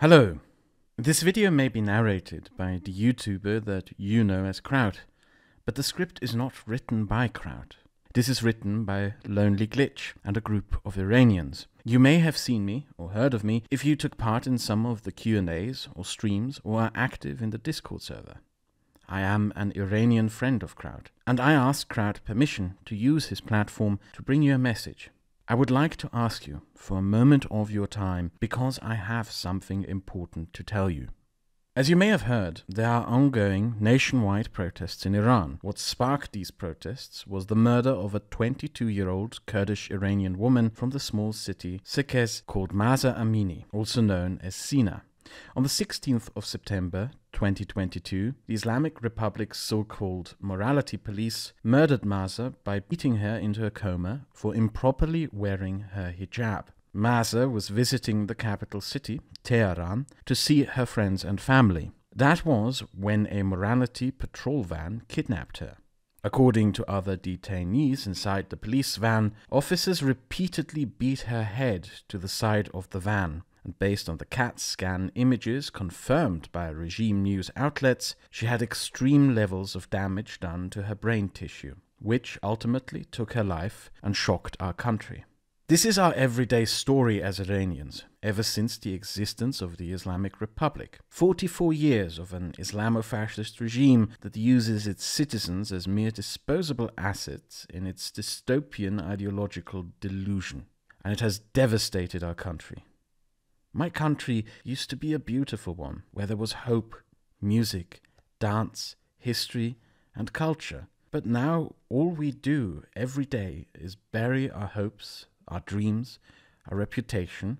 Hello. This video may be narrated by the YouTuber that you know as Kraut, but the script is not written by Kraut. This is written by Lonely Glitch and a group of Iranians. You may have seen me or heard of me if you took part in some of the Q&As or streams or are active in the Discord server. I am an Iranian friend of Kraut, and I asked Kraut permission to use his platform to bring you a message. I would like to ask you for a moment of your time because I have something important to tell you. As you may have heard, there are ongoing nationwide protests in Iran. What sparked these protests was the murder of a 22 year old Kurdish Iranian woman from the small city Saqqez called Mahsa Amini, also known as Zhina. On the 16th of September 2022, the Islamic Republic's so called morality police murdered Mahsa by beating her into a coma for improperly wearing her hijab. Mahsa was visiting the capital city, Tehran, to see her friends and family. That was when a morality patrol van kidnapped her. According to other detainees inside the police van, officers repeatedly beat her head to the side of the van and based on the CAT scan images confirmed by regime news outlets, she had extreme levels of damage done to her brain tissue, which ultimately took her life and shocked our country. This is our everyday story as Iranians, ever since the existence of the Islamic Republic. 44 years of an Islamo fascist regime that uses its citizens as mere disposable assets in its dystopian ideological delusion. And it has devastated our country. My country used to be a beautiful one, where there was hope, music, dance, history, and culture. But now all we do every day is bury our hopes, our dreams, our reputation,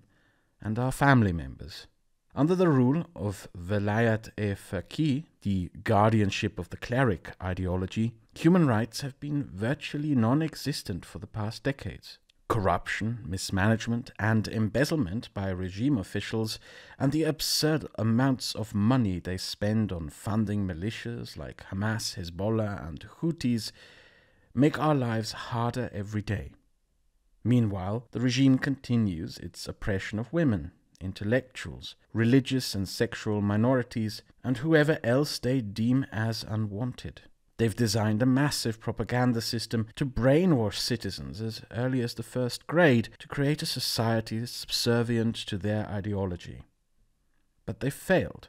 and our family members. Under the rule of Velayat e Faqih, the guardianship of the cleric ideology, human rights have been virtually non existent for the past decades corruption, mismanagement, and embezzlement by regime officials, and the absurd amounts of money they spend on funding militias like Hamas, Hezbollah, and Houthis make our lives harder every day. Meanwhile, the regime continues its oppression of women, intellectuals, religious and sexual minorities, and whoever else they deem as unwanted. They've designed a massive propaganda system to brainwash citizens as early as the first grade to create a society subservient to their ideology. But they've failed.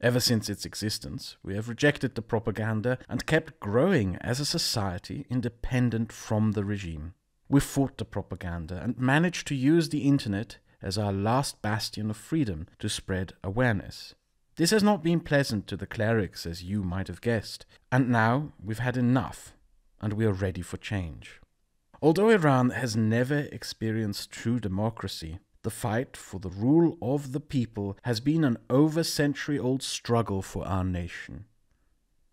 Ever since its existence, we have rejected the propaganda and kept growing as a society independent from the regime. We fought the propaganda and managed to use the internet as our last bastion of freedom to spread awareness. This has not been pleasant to the clerics, as you might have guessed, and now we've had enough, and we are ready for change. Although Iran has never experienced true democracy, the fight for the rule of the people has been an over century old struggle for our nation.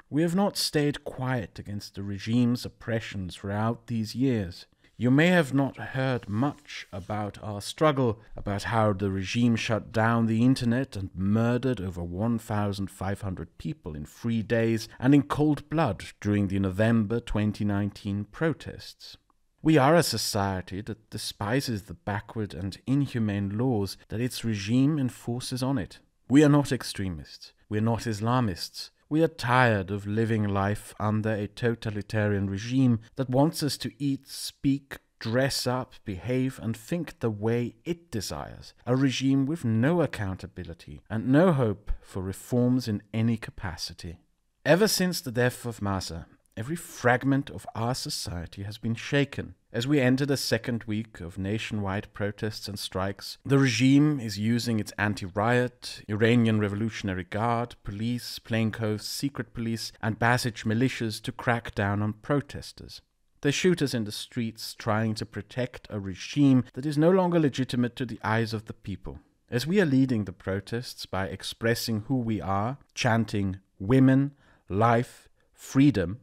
We have not stayed quiet against the regime's oppressions throughout these years. You may have not heard much about our struggle, about how the regime shut down the internet and murdered over 1,500 people in three days and in cold blood during the November 2019 protests. We are a society that despises the backward and inhumane laws that its regime enforces on it. We are not extremists. We are not Islamists. We are tired of living life under a totalitarian regime that wants us to eat, speak, dress up, behave, and think the way it desires. A regime with no accountability and no hope for reforms in any capacity. Ever since the death of Mahsa, Every fragment of our society has been shaken. As we enter the second week of nationwide protests and strikes, the regime is using its anti riot, Iranian Revolutionary Guard, police, plainclothes, secret police, and Basij militias to crack down on protesters. They shoot us in the streets trying to protect a regime that is no longer legitimate to the eyes of the people. As we are leading the protests by expressing who we are, chanting women, life, freedom,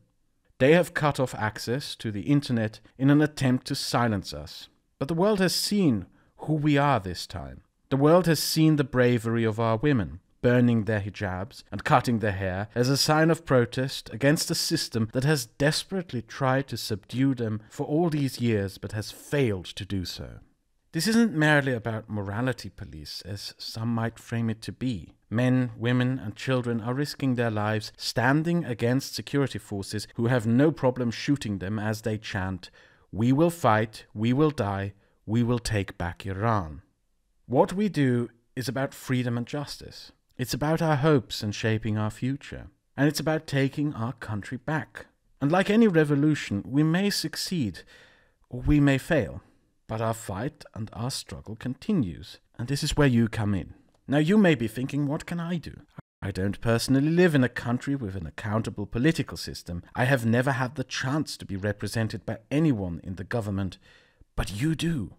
they have cut off access to the internet in an attempt to silence us. But the world has seen who we are this time. The world has seen the bravery of our women, burning their hijabs and cutting their hair as a sign of protest against a system that has desperately tried to subdue them for all these years but has failed to do so. This isn't merely about morality police, as some might frame it to be. Men, women, and children are risking their lives standing against security forces who have no problem shooting them as they chant, We will fight, we will die, we will take back Iran. What we do is about freedom and justice. It's about our hopes and shaping our future. And it's about taking our country back. And like any revolution, we may succeed or we may fail. But our fight and our struggle continues, and this is where you come in. Now, you may be thinking, what can I do? I don't personally live in a country with an accountable political system. I have never had the chance to be represented by anyone in the government, but you do.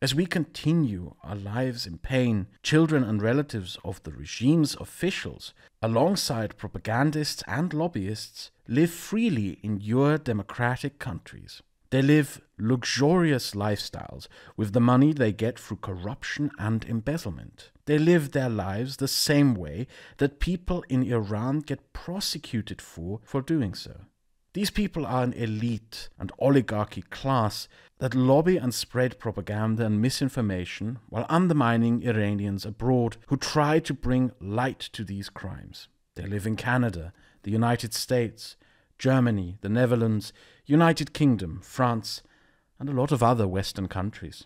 As we continue our lives in pain, children and relatives of the regime's officials, alongside propagandists and lobbyists, live freely in your democratic countries. They live luxurious lifestyles with the money they get through corruption and embezzlement. They live their lives the same way that people in Iran get prosecuted for for doing so. These people are an elite and oligarchy class that lobby and spread propaganda and misinformation while undermining Iranians abroad who try to bring light to these crimes. They live in Canada, the United States, Germany, the Netherlands, United Kingdom, France, and a lot of other Western countries.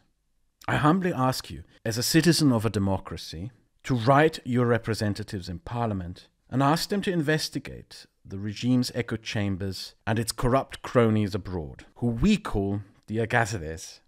I humbly ask you, as a citizen of a democracy, to write your representatives in Parliament and ask them to investigate the regime's echo chambers and its corrupt cronies abroad, who we call the Aghazadehs.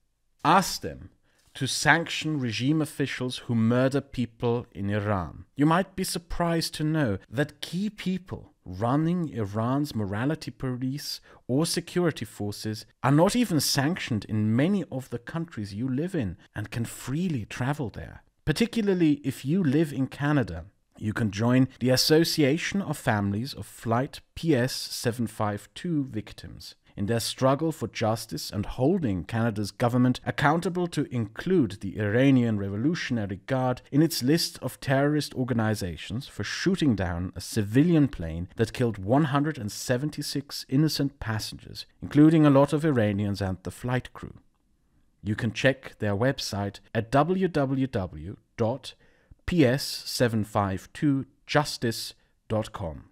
Ask them to sanction regime officials who murder people in Iran. You might be surprised to know that key people running Iran's morality police or security forces are not even sanctioned in many of the countries you live in and can freely travel there. Particularly if you live in Canada, you can join the Association of Families of Flight PS 752 victims in their struggle for justice and holding Canada's government accountable to include the Iranian Revolutionary Guard in its list of terrorist organizations for shooting down a civilian plane that killed 176 innocent passengers, including a lot of Iranians and the flight crew. You can check their website at www.ps752justice.com.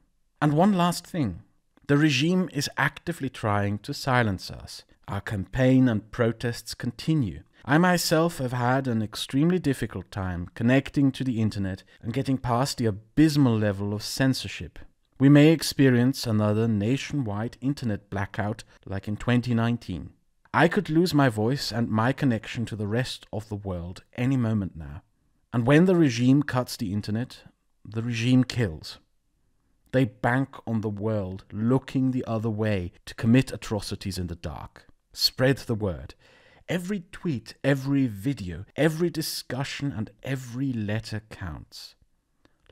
And one last thing. The regime is actively trying to silence us. Our campaign and protests continue. I myself have had an extremely difficult time connecting to the internet and getting past the abysmal level of censorship. We may experience another nationwide internet blackout like in 2019. I could lose my voice and my connection to the rest of the world any moment now. And when the regime cuts the internet, the regime kills. They bank on the world looking the other way to commit atrocities in the dark. Spread the word. Every tweet, every video, every discussion, and every letter counts.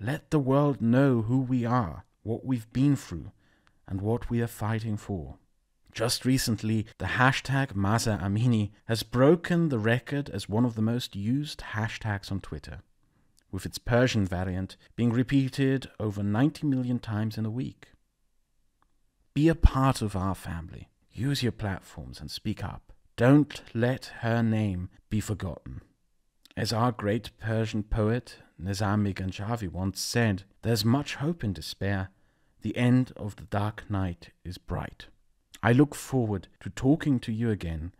Let the world know who we are, what we've been through, and what we are fighting for. Just recently, the hashtag Mahsa Amini has broken the record as one of the most used hashtags on Twitter with its Persian variant being repeated over 90 million times in a week. Be a part of our family. Use your platforms and speak up. Don't let her name be forgotten. As our great Persian poet Nizami Ganjavi once said, there's much hope in despair. The end of the dark night is bright. I look forward to talking to you again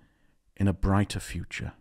in a brighter future.